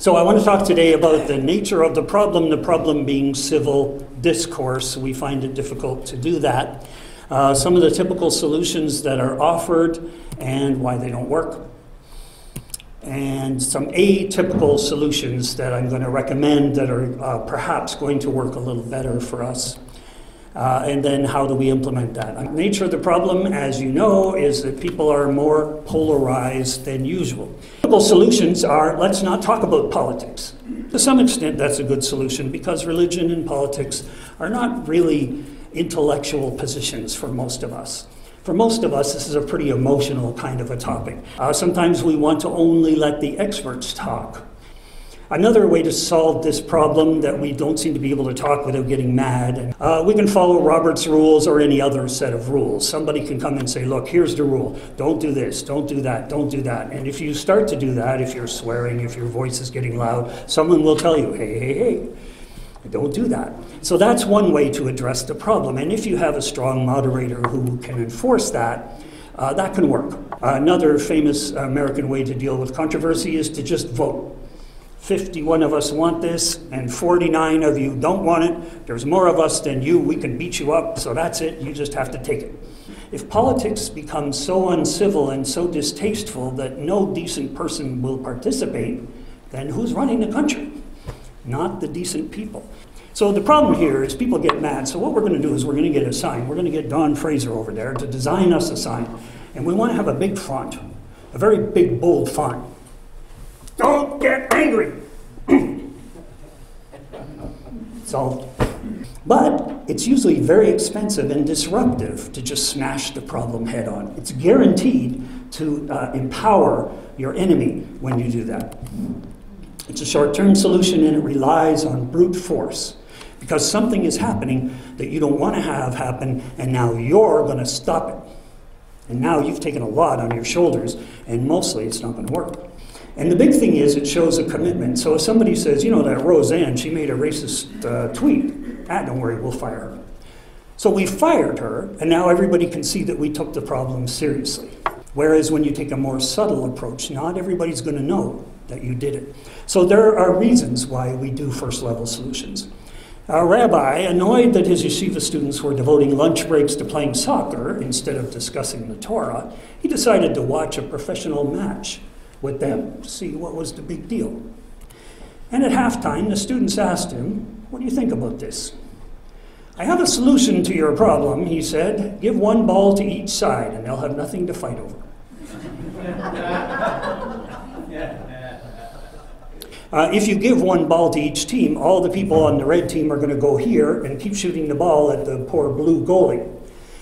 So I want to talk today about the nature of the problem, the problem being civil discourse. We find it difficult to do that. Uh, some of the typical solutions that are offered and why they don't work. And some atypical solutions that I'm going to recommend that are uh, perhaps going to work a little better for us. Uh, and then how do we implement that? The nature of the problem, as you know, is that people are more polarized than usual. Typical solutions are let's not talk about politics. To some extent, that's a good solution because religion and politics are not really intellectual positions for most of us. For most of us, this is a pretty emotional kind of a topic. Uh, sometimes we want to only let the experts talk. Another way to solve this problem that we don't seem to be able to talk without getting mad, uh, we can follow Robert's rules or any other set of rules. Somebody can come and say, look, here's the rule. Don't do this, don't do that, don't do that. And if you start to do that, if you're swearing, if your voice is getting loud, someone will tell you, hey, hey, hey, don't do that. So that's one way to address the problem. And if you have a strong moderator who can enforce that, uh, that can work. Uh, another famous American way to deal with controversy is to just vote. 51 of us want this, and 49 of you don't want it. There's more of us than you. We can beat you up, so that's it. You just have to take it. If politics becomes so uncivil and so distasteful that no decent person will participate, then who's running the country? Not the decent people. So the problem here is people get mad. So what we're going to do is we're going to get a sign. We're going to get Don Fraser over there to design us a sign. And we want to have a big font, a very big, bold font. Don't get angry. so, but it's usually very expensive and disruptive to just smash the problem head on. It's guaranteed to uh, empower your enemy when you do that. It's a short term solution and it relies on brute force because something is happening that you don't want to have happen, and now you're going to stop it. And now you've taken a lot on your shoulders, and mostly it's not going to work. And the big thing is, it shows a commitment. So if somebody says, you know, that Roseanne, she made a racist uh, tweet, ah, don't worry, we'll fire her. So we fired her, and now everybody can see that we took the problem seriously. Whereas when you take a more subtle approach, not everybody's going to know that you did it. So there are reasons why we do first level solutions. A rabbi, annoyed that his yeshiva students were devoting lunch breaks to playing soccer instead of discussing the Torah, he decided to watch a professional match with them to see what was the big deal. And at halftime, the students asked him, What do you think about this? I have a solution to your problem, he said. Give one ball to each side, and they'll have nothing to fight over. Uh, if you give one ball to each team, all the people on the red team are going to go here and keep shooting the ball at the poor blue goalie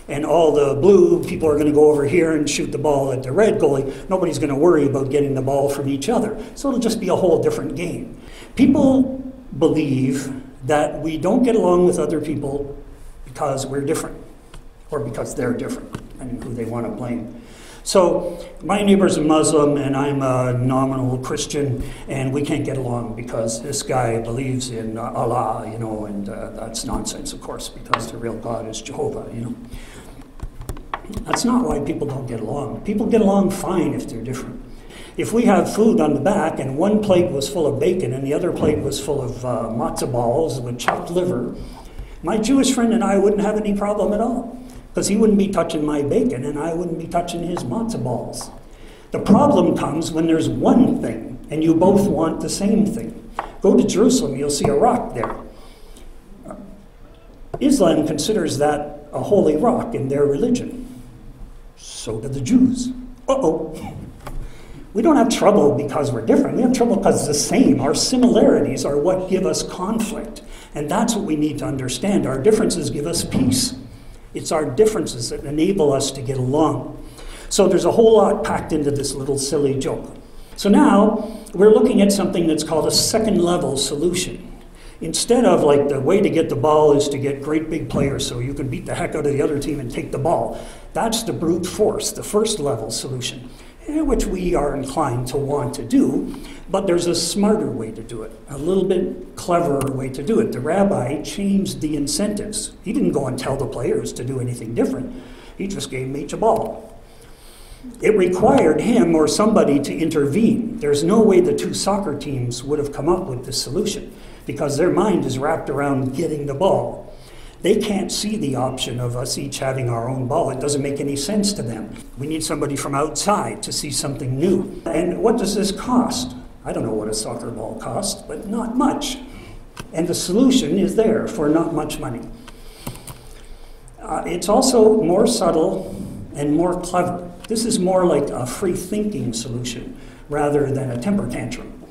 and all the blue people are going to go over here and shoot the ball at the red goalie. Nobody's going to worry about getting the ball from each other. So it'll just be a whole different game. People believe that we don't get along with other people because we're different or because they're different, and who they want to blame. So my neighbor's a Muslim and I'm a nominal Christian, and we can't get along because this guy believes in Allah, you know, and uh, that's nonsense, of course, because the real God is Jehovah, you know. That's not why people don't get along. People get along fine if they're different. If we have food on the back and one plate was full of bacon and the other plate was full of uh, matzo balls with chopped liver, my Jewish friend and I wouldn't have any problem at all because he wouldn't be touching my bacon and I wouldn't be touching his matzo balls. The problem comes when there's one thing and you both want the same thing. Go to Jerusalem, you'll see a rock there. Islam considers that a holy rock in their religion. So do the Jews. Uh oh. We don't have trouble because we're different. We have trouble because it's the same. Our similarities are what give us conflict. And that's what we need to understand. Our differences give us peace. It's our differences that enable us to get along. So there's a whole lot packed into this little silly joke. So now we're looking at something that's called a second level solution. Instead of like the way to get the ball is to get great big players so you can beat the heck out of the other team and take the ball. That's the brute force, the first level solution, eh, which we are inclined to want to do. But there's a smarter way to do it, a little bit cleverer way to do it. The rabbi changed the incentives. He didn't go and tell the players to do anything different, he just gave each a ball. It required him or somebody to intervene. There's no way the two soccer teams would have come up with this solution because their mind is wrapped around getting the ball. They can't see the option of us each having our own ball. It doesn't make any sense to them. We need somebody from outside to see something new. And what does this cost? I don't know what a soccer ball costs, but not much. And the solution is there for not much money. Uh, it's also more subtle and more clever. This is more like a free thinking solution rather than a temper tantrum.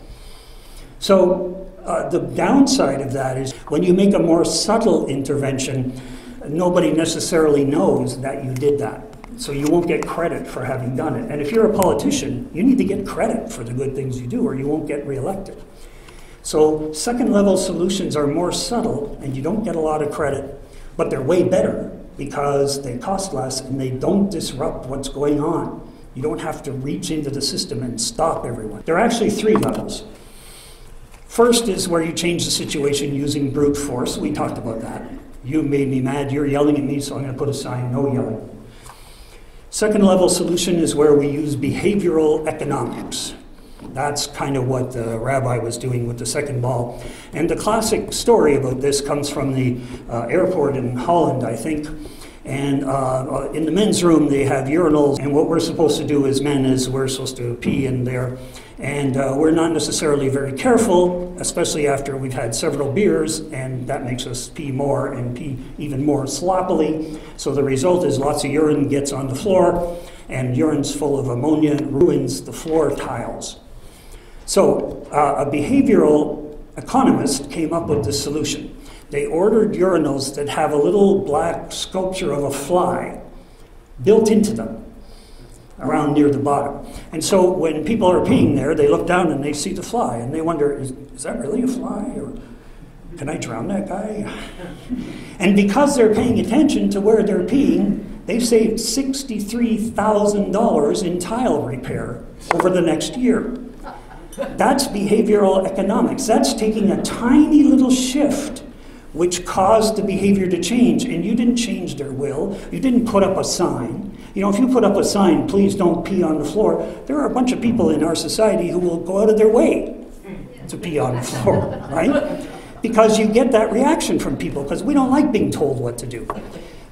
So, uh, the downside of that is when you make a more subtle intervention, nobody necessarily knows that you did that. So you won't get credit for having done it. And if you're a politician, you need to get credit for the good things you do, or you won't get reelected. So second level solutions are more subtle, and you don't get a lot of credit, but they're way better because they cost less and they don't disrupt what's going on. You don't have to reach into the system and stop everyone. There are actually three levels. First is where you change the situation using brute force. We talked about that. You made me mad, you're yelling at me, so I'm going to put a sign no yelling. Second level solution is where we use behavioral economics. That's kind of what the rabbi was doing with the second ball. And the classic story about this comes from the uh, airport in Holland, I think. And uh, uh, in the men's room, they have urinals. And what we're supposed to do as men is we're supposed to pee in there. And uh, we're not necessarily very careful, especially after we've had several beers, and that makes us pee more and pee even more sloppily. So the result is lots of urine gets on the floor, and urine's full of ammonia and ruins the floor tiles. So uh, a behavioral economist came up with this solution. They ordered urinals that have a little black sculpture of a fly built into them around near the bottom. And so when people are peeing there, they look down and they see the fly and they wonder, is, is that really a fly? Or can I drown that guy? and because they're paying attention to where they're peeing, they've saved $63,000 in tile repair over the next year. That's behavioral economics. That's taking a tiny little shift which caused the behavior to change. And you didn't change their will. You didn't put up a sign. You know, if you put up a sign, please don't pee on the floor, there are a bunch of people in our society who will go out of their way to pee on the floor, right? Because you get that reaction from people because we don't like being told what to do.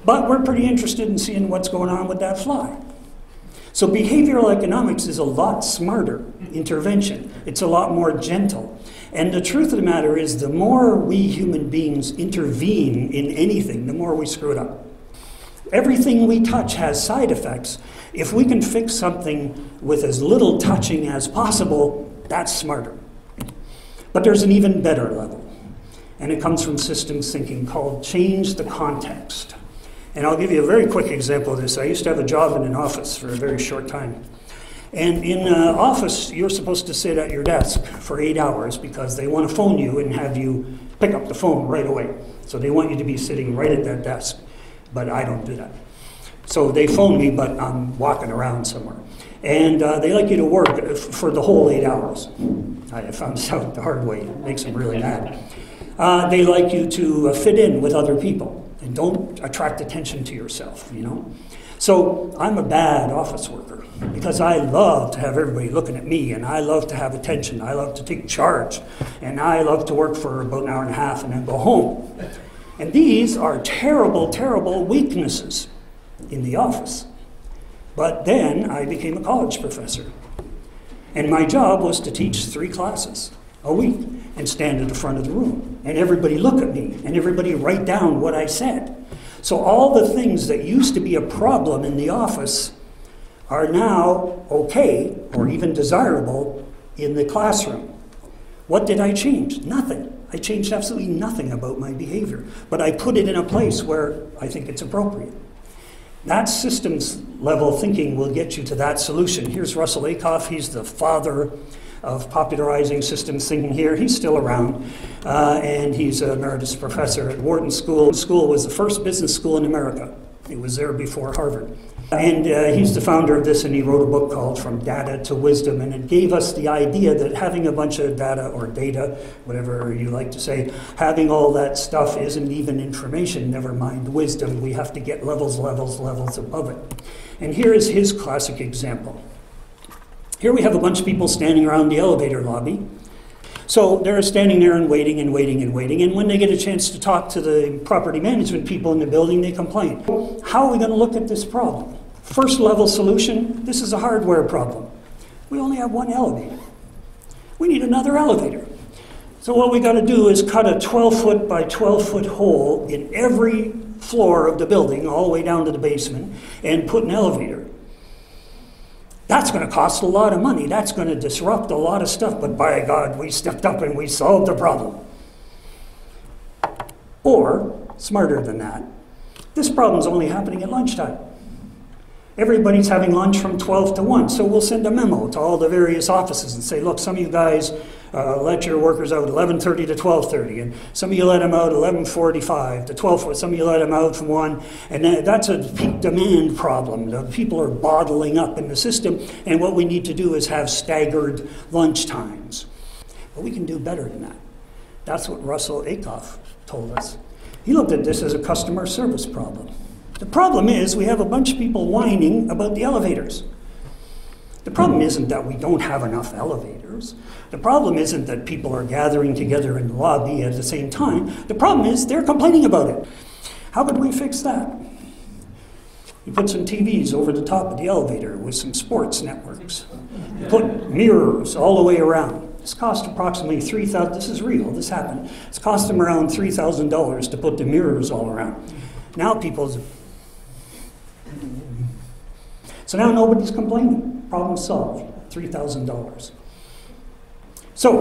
But we're pretty interested in seeing what's going on with that fly. So behavioral economics is a lot smarter intervention. It's a lot more gentle. And the truth of the matter is, the more we human beings intervene in anything, the more we screw it up. Everything we touch has side effects. If we can fix something with as little touching as possible, that's smarter. But there's an even better level, and it comes from systems thinking called change the context. And I'll give you a very quick example of this. I used to have a job in an office for a very short time. And in uh, office, you're supposed to sit at your desk for eight hours because they want to phone you and have you pick up the phone right away. So they want you to be sitting right at that desk. But I don't do that. So they phone me, but I'm walking around somewhere. And uh, they like you to work for the whole eight hours. I found this out the hard way. It makes them really mad. Uh, they like you to uh, fit in with other people and don't attract attention to yourself, you know. So I'm a bad office worker because I love to have everybody looking at me and I love to have attention. I love to take charge and I love to work for about an hour and a half and then go home. And these are terrible, terrible weaknesses in the office. But then I became a college professor. And my job was to teach three classes a week and stand at the front of the room. And everybody look at me and everybody write down what I said. So all the things that used to be a problem in the office are now okay or even desirable in the classroom. What did I change? Nothing. I changed absolutely nothing about my behavior, but I put it in a place where I think it's appropriate. That systems level thinking will get you to that solution. Here's Russell Ackoff, he's the father of popularizing systems thinking here. He's still around, uh, and he's an emeritus professor at Wharton School. The school was the first business school in America. It was there before Harvard. And uh, he's the founder of this, and he wrote a book called From Data to Wisdom. And it gave us the idea that having a bunch of data or data, whatever you like to say, having all that stuff isn't even information, never mind wisdom. We have to get levels, levels, levels above it. And here is his classic example. Here we have a bunch of people standing around the elevator lobby. So they're standing there and waiting and waiting and waiting. And when they get a chance to talk to the property management people in the building, they complain. How are we going to look at this problem? First level solution this is a hardware problem. We only have one elevator. We need another elevator. So what we got to do is cut a 12 foot by 12 foot hole in every floor of the building, all the way down to the basement, and put an elevator. That's going to cost a lot of money. That's going to disrupt a lot of stuff. But by God, we stepped up and we solved the problem. Or, smarter than that, this problem's only happening at lunchtime. Everybody's having lunch from 12 to 1, so we'll send a memo to all the various offices and say, look, some of you guys uh, let your workers out 11.30 to 12.30, and some of you let them out 11.45 to 12.40, some of you let them out from 1, and that's a peak demand problem. The people are bottling up in the system, and what we need to do is have staggered lunch times. But we can do better than that. That's what Russell Ackoff told us. He looked at this as a customer service problem. The problem is we have a bunch of people whining about the elevators. The problem isn't that we don't have enough elevators. The problem isn't that people are gathering together in the lobby at the same time. The problem is they're complaining about it. How could we fix that? You put some TVs over the top of the elevator with some sports networks. You put mirrors all the way around. This cost approximately three thousand. This is real. This happened. It's cost them around three thousand dollars to put the mirrors all around. Now people's so now nobody's complaining. Problem solved. $3,000. So,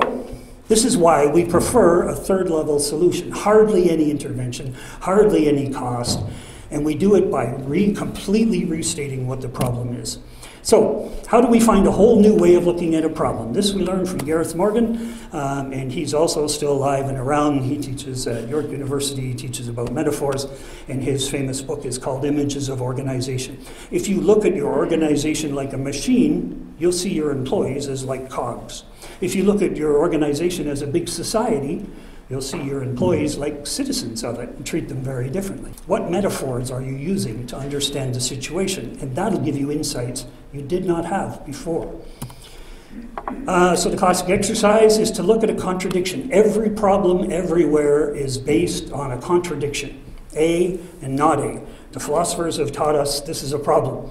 this is why we prefer a third level solution. Hardly any intervention, hardly any cost, and we do it by re- completely restating what the problem is. So, how do we find a whole new way of looking at a problem? This we learned from Gareth Morgan, um, and he's also still alive and around. He teaches at York University, he teaches about metaphors, and his famous book is called Images of Organization. If you look at your organization like a machine, you'll see your employees as like cogs. If you look at your organization as a big society, You'll see your employees like citizens of it and treat them very differently. What metaphors are you using to understand the situation? And that'll give you insights you did not have before. Uh, so, the classic exercise is to look at a contradiction. Every problem everywhere is based on a contradiction A and not A. The philosophers have taught us this is a problem.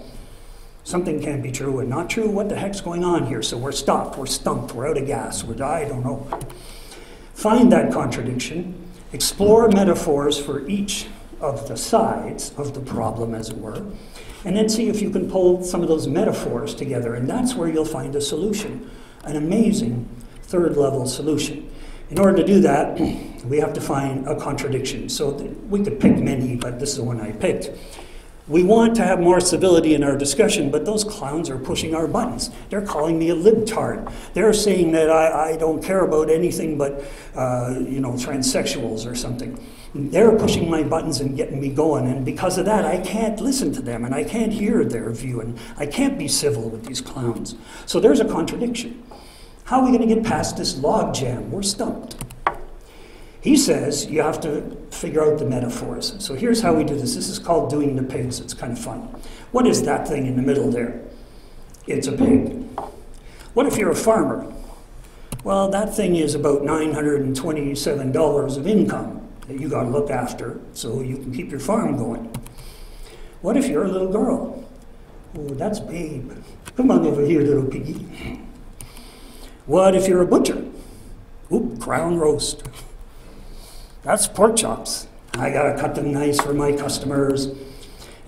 Something can be true and not true. What the heck's going on here? So, we're stopped, we're stumped, we're out of gas, we're, I don't know. Find that contradiction, explore metaphors for each of the sides of the problem, as it were, and then see if you can pull some of those metaphors together. And that's where you'll find a solution, an amazing third level solution. In order to do that, we have to find a contradiction. So we could pick many, but this is the one I picked. We want to have more civility in our discussion, but those clowns are pushing our buttons. They're calling me a libtard. They're saying that I, I don't care about anything but, uh, you know, transsexuals or something. They're pushing my buttons and getting me going, and because of that, I can't listen to them and I can't hear their view, and I can't be civil with these clowns. So there's a contradiction. How are we going to get past this logjam? We're stumped. He says you have to figure out the metaphors. So here's how we do this. This is called doing the pigs. It's kind of fun. What is that thing in the middle there? It's a pig. What if you're a farmer? Well, that thing is about $927 of income that you got to look after so you can keep your farm going. What if you're a little girl? Oh, that's babe. Come on over here, little piggy. What if you're a butcher? Oop, crown roast. That's pork chops. I gotta cut them nice for my customers.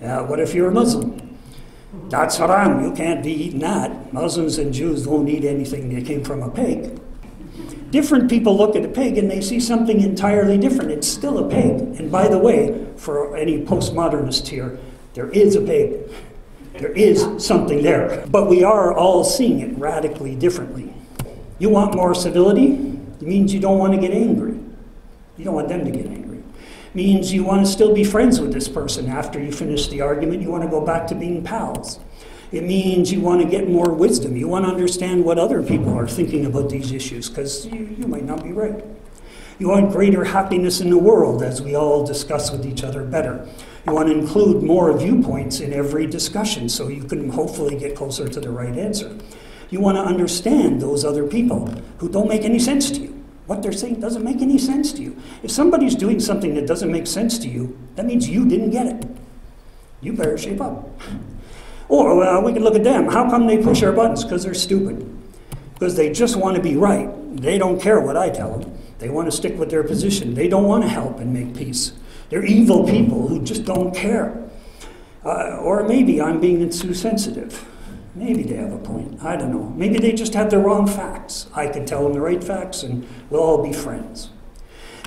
Uh, what if you're a Muslim? That's haram. You can't be eating that. Muslims and Jews don't eat anything that came from a pig. Different people look at a pig and they see something entirely different. It's still a pig. And by the way, for any postmodernist here, there is a pig. There is something there. But we are all seeing it radically differently. You want more civility? It means you don't want to get angry. You don't want them to get angry. Means you want to still be friends with this person after you finish the argument. You want to go back to being pals. It means you want to get more wisdom. You want to understand what other people are thinking about these issues because you, you might not be right. You want greater happiness in the world as we all discuss with each other better. You want to include more viewpoints in every discussion so you can hopefully get closer to the right answer. You want to understand those other people who don't make any sense to you. What they're saying doesn't make any sense to you. If somebody's doing something that doesn't make sense to you, that means you didn't get it. You better shape up. Or uh, we can look at them. How come they push our buttons? Because they're stupid. Because they just want to be right. They don't care what I tell them. They want to stick with their position. They don't want to help and make peace. They're evil people who just don't care. Uh, or maybe I'm being too sensitive. Maybe they have a point. I don't know. Maybe they just have the wrong facts. I can tell them the right facts and we'll all be friends.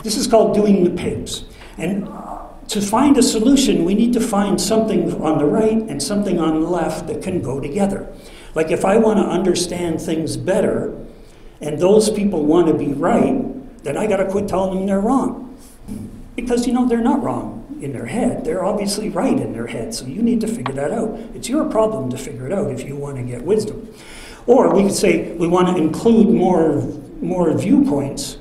This is called doing the pigs. And uh, to find a solution, we need to find something on the right and something on the left that can go together. Like if I want to understand things better and those people want to be right, then I got to quit telling them they're wrong. Because, you know, they're not wrong in their head. They're obviously right in their head. So you need to figure that out. It's your problem to figure it out if you want to get wisdom. Or we could say we want to include more, more viewpoints,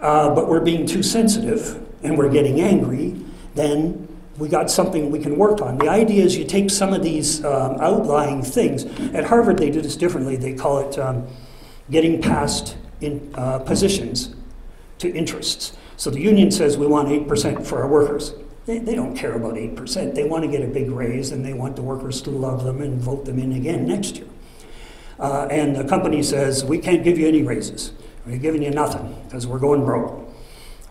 uh, but we're being too sensitive and we're getting angry. Then we got something we can work on. The idea is you take some of these um, outlying things. At Harvard, they do this differently. They call it um, getting past in, uh, positions to interests. So the union says we want 8% for our workers. They, they don't care about 8%. They want to get a big raise and they want the workers to love them and vote them in again next year. Uh, and the company says, we can't give you any raises. We're giving you nothing because we're going broke.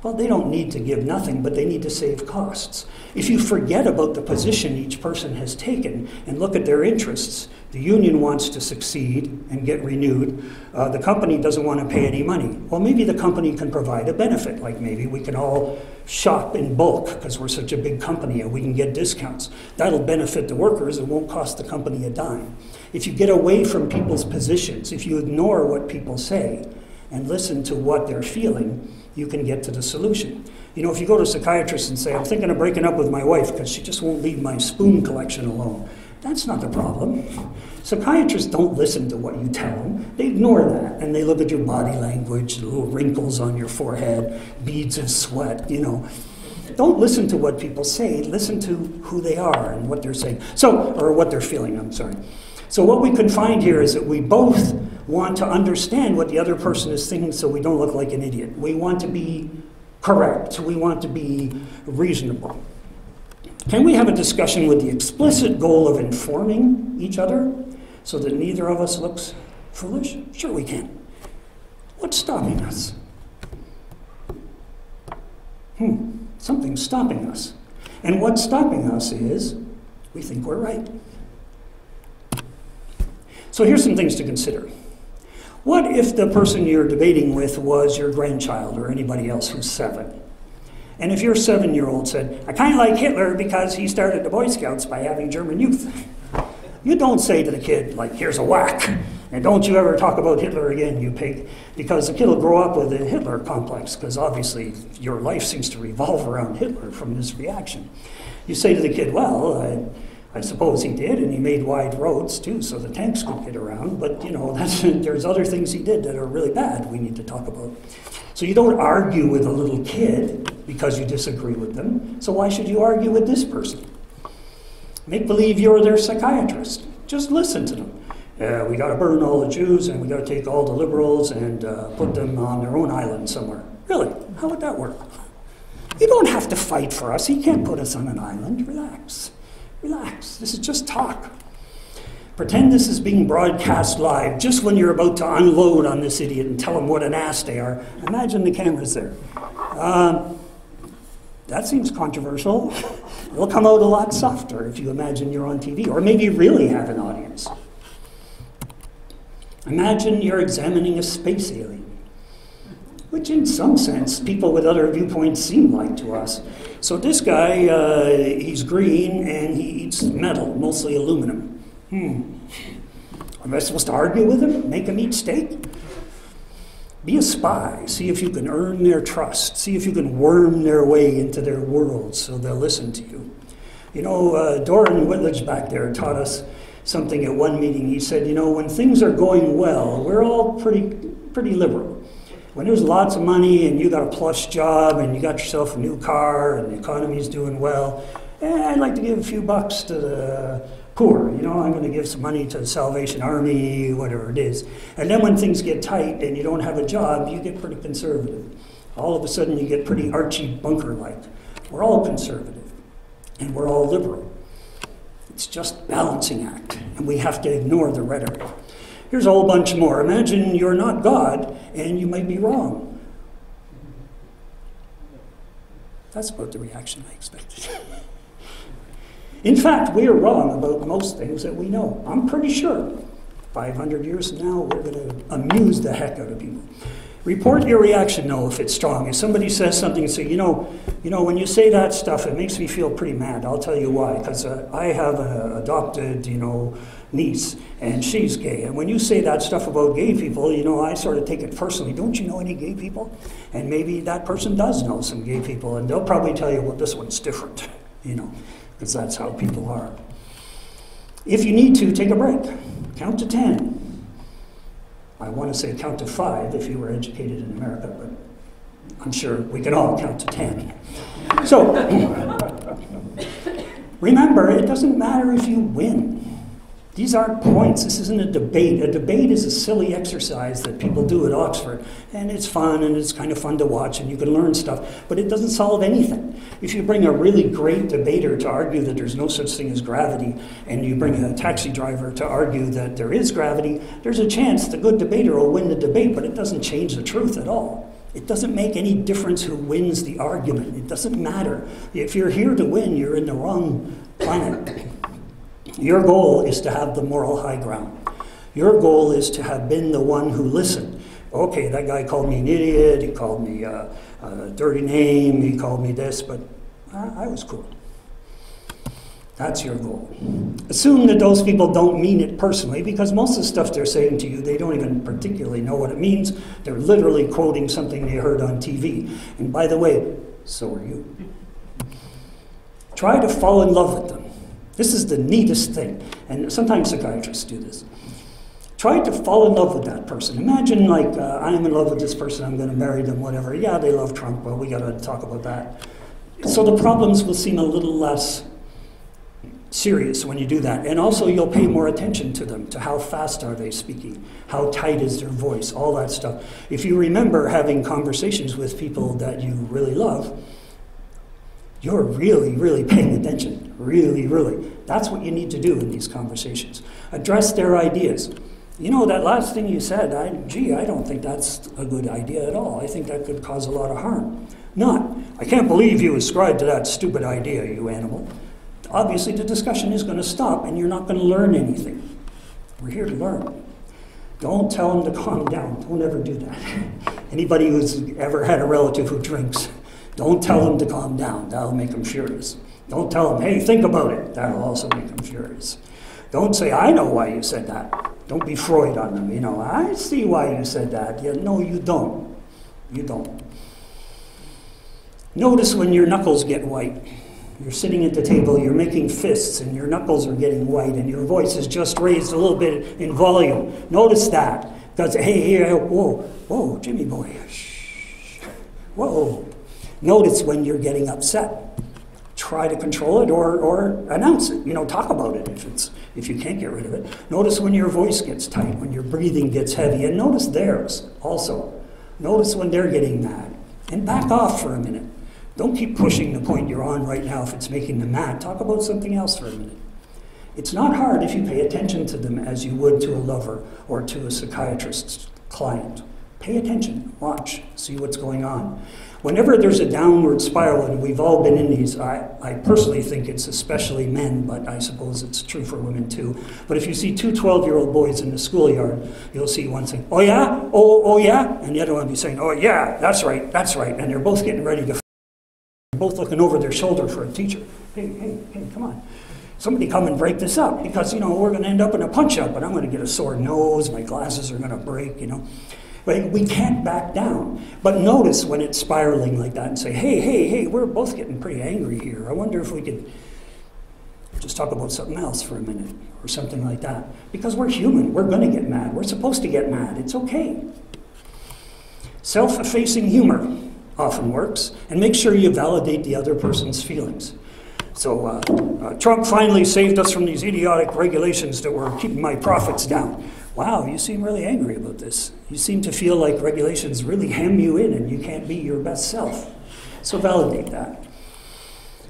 Well, they don't need to give nothing, but they need to save costs. If you forget about the position each person has taken and look at their interests, the union wants to succeed and get renewed. Uh, the company doesn't want to pay any money. Well, maybe the company can provide a benefit, like maybe we can all shop in bulk because we're such a big company and we can get discounts. That'll benefit the workers, it won't cost the company a dime. If you get away from people's positions, if you ignore what people say and listen to what they're feeling, you can get to the solution. You know, if you go to a psychiatrist and say, I'm thinking of breaking up with my wife because she just won't leave my spoon collection alone, that's not the problem. Psychiatrists don't listen to what you tell them. They ignore that and they look at your body language, the little wrinkles on your forehead, beads of sweat, you know. Don't listen to what people say, listen to who they are and what they're saying. So, or what they're feeling, I'm sorry. So, what we can find here is that we both want to understand what the other person is thinking so we don't look like an idiot. We want to be correct, we want to be reasonable. Can we have a discussion with the explicit goal of informing each other so that neither of us looks foolish? Sure, we can. What's stopping us? Hmm, something's stopping us. And what's stopping us is we think we're right. So here's some things to consider. What if the person you're debating with was your grandchild or anybody else who's seven? And if your seven year old said, I kind of like Hitler because he started the Boy Scouts by having German youth, you don't say to the kid, like, here's a whack. And don't you ever talk about Hitler again, you pig, because the kid will grow up with a Hitler complex, because obviously your life seems to revolve around Hitler from this reaction. You say to the kid, well, uh, I suppose he did, and he made wide roads too, so the tanks could get around. But you know, there's other things he did that are really bad. We need to talk about. So you don't argue with a little kid because you disagree with them. So why should you argue with this person? Make believe you're their psychiatrist. Just listen to them. Uh, we got to burn all the Jews, and we got to take all the liberals and uh, put them on their own island somewhere. Really? How would that work? You don't have to fight for us. He can't put us on an island. Relax. Relax, this is just talk. Pretend this is being broadcast live just when you're about to unload on this idiot and tell him what an ass they are. Imagine the cameras there. Um, that seems controversial. It'll come out a lot softer if you imagine you're on TV, or maybe really have an audience. Imagine you're examining a space alien which in some sense people with other viewpoints seem like to us. So this guy, uh, he's green and he eats metal, mostly aluminum. Hmm. Am I supposed to argue with him? Make him eat steak? Be a spy. See if you can earn their trust. See if you can worm their way into their world so they'll listen to you. You know, uh, Doran Whitledge back there taught us something at one meeting. He said, you know, when things are going well, we're all pretty, pretty liberal. When there's lots of money and you got a plush job and you got yourself a new car and the economy's doing well, eh, I'd like to give a few bucks to the poor. You know, I'm going to give some money to the Salvation Army, whatever it is. And then when things get tight and you don't have a job, you get pretty conservative. All of a sudden, you get pretty Archie Bunker like. We're all conservative and we're all liberal. It's just balancing act, and we have to ignore the rhetoric. Here's a whole bunch more. Imagine you're not God and you might be wrong. That's about the reaction I expected. In fact, we are wrong about most things that we know. I'm pretty sure 500 years from now, we're going to amuse the heck out of people. Report your reaction, though, if it's strong. If somebody says something and say, you know, you know, when you say that stuff, it makes me feel pretty mad. I'll tell you why. Because uh, I have an adopted, you know, niece, and she's gay. And when you say that stuff about gay people, you know, I sort of take it personally. Don't you know any gay people? And maybe that person does know some gay people, and they'll probably tell you, well, this one's different, you know because that's how people are. If you need to, take a break. Count to 10. I want to say count to five if you were educated in America, but I'm sure we can all count to 10. So, remember, it doesn't matter if you win. These aren't points. This isn't a debate. A debate is a silly exercise that people do at Oxford. And it's fun and it's kind of fun to watch and you can learn stuff, but it doesn't solve anything. If you bring a really great debater to argue that there's no such thing as gravity, and you bring a taxi driver to argue that there is gravity, there's a chance the good debater will win the debate, but it doesn't change the truth at all. It doesn't make any difference who wins the argument. It doesn't matter. If you're here to win, you're in the wrong planet. Your goal is to have the moral high ground. Your goal is to have been the one who listened. Okay, that guy called me an idiot, he called me a, a dirty name, he called me this, but I, I was cool. That's your goal. Assume that those people don't mean it personally because most of the stuff they're saying to you, they don't even particularly know what it means. They're literally quoting something they heard on TV. And by the way, so are you. Try to fall in love with them. This is the neatest thing. And sometimes psychiatrists do this. Try to fall in love with that person. Imagine, like, uh, I'm in love with this person, I'm going to marry them, whatever. Yeah, they love Trump, but we got to talk about that. So the problems will seem a little less serious when you do that. And also, you'll pay more attention to them, to how fast are they speaking, how tight is their voice, all that stuff. If you remember having conversations with people that you really love, you're really, really paying attention. Really, really. That's what you need to do in these conversations. Address their ideas. You know, that last thing you said, I, gee, I don't think that's a good idea at all. I think that could cause a lot of harm. Not, I can't believe you ascribed to that stupid idea, you animal. Obviously, the discussion is going to stop and you're not going to learn anything. We're here to learn. Don't tell them to calm down. Don't ever do that. Anybody who's ever had a relative who drinks, don't tell them to calm down, that'll make them furious. Don't tell them, hey, think about it, that'll also make them furious. Don't say, I know why you said that. Don't be Freud on them, you know, I see why you said that. Yeah, no, you don't. You don't. Notice when your knuckles get white. You're sitting at the table, you're making fists, and your knuckles are getting white, and your voice is just raised a little bit in volume. Notice that. Because, hey, here, whoa, whoa, Jimmy boy, shh, whoa. Notice when you're getting upset. Try to control it or, or announce it. You know, talk about it if, it's, if you can't get rid of it. Notice when your voice gets tight, when your breathing gets heavy, and notice theirs also. Notice when they're getting mad. And back off for a minute. Don't keep pushing the point you're on right now if it's making them mad. Talk about something else for a minute. It's not hard if you pay attention to them as you would to a lover or to a psychiatrist's client. Pay attention, watch, see what's going on. Whenever there's a downward spiral, and we've all been in these, I, I personally think it's especially men, but I suppose it's true for women too. But if you see two 12 year old boys in the schoolyard, you'll see one saying, Oh yeah? Oh, oh yeah? And the other one will be saying, Oh yeah, that's right, that's right. And they're both getting ready to, they're both looking over their shoulder for a teacher. Hey, hey, hey, come on somebody come and break this up because you know we're going to end up in a punch up and i'm going to get a sore nose my glasses are going to break you know But we can't back down. But notice when it's spiraling like that and say, hey, hey, hey, we're both getting pretty angry here. I wonder if we could just talk about something else for a minute or something like that. Because we're human. We're going to get mad. We're supposed to get mad. It's okay. Self effacing humor often works, and make sure you validate the other person's feelings. So, uh, uh, Trump finally saved us from these idiotic regulations that were keeping my profits down. Wow, you seem really angry about this. You seem to feel like regulations really hem you in and you can't be your best self. So, validate that.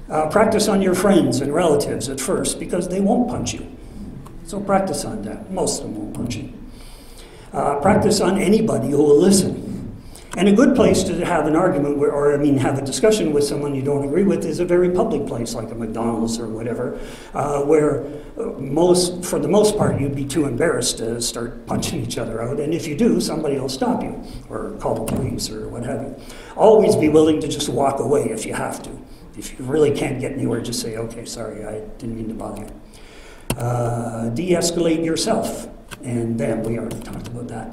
Uh, practice on your friends and relatives at first because they won't punch you. So, practice on that. Most of them won't punch you. Uh, practice on anybody who will listen. And a good place to have an argument, where, or I mean, have a discussion with someone you don't agree with, is a very public place, like a McDonald's or whatever, uh, where uh, most, for the most part, you'd be too embarrassed to start punching each other out. And if you do, somebody will stop you or call the police or what have you. Always be willing to just walk away if you have to. If you really can't get anywhere, just say, "Okay, sorry, I didn't mean to bother you." Uh, de-escalate yourself, and then we already talked about that.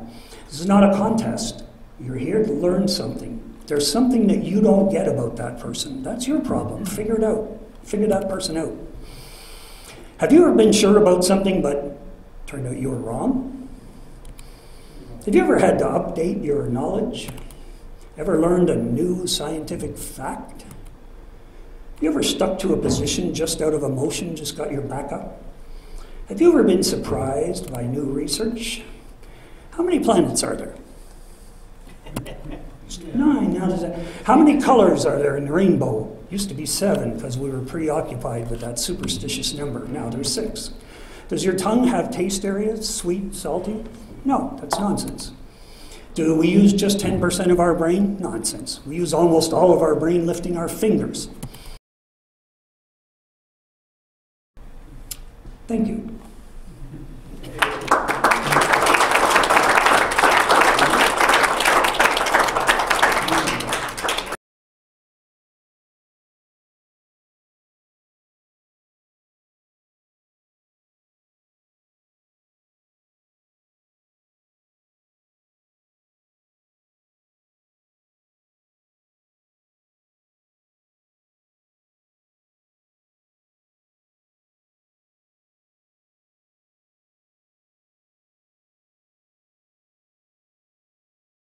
This is not a contest. You're here to learn something. There's something that you don't get about that person. That's your problem. Figure it out. Figure that person out. Have you ever been sure about something but turned out you were wrong? Have you ever had to update your knowledge? Ever learned a new scientific fact? Have you ever stuck to a position just out of emotion, just got your back up? Have you ever been surprised by new research? How many planets are there? Nine. Now does that, how many colors are there in the rainbow? Used to be seven because we were preoccupied with that superstitious number. Now there's six. Does your tongue have taste areas? Sweet, salty? No, that's nonsense. Do we use just 10% of our brain? Nonsense. We use almost all of our brain lifting our fingers. Thank you.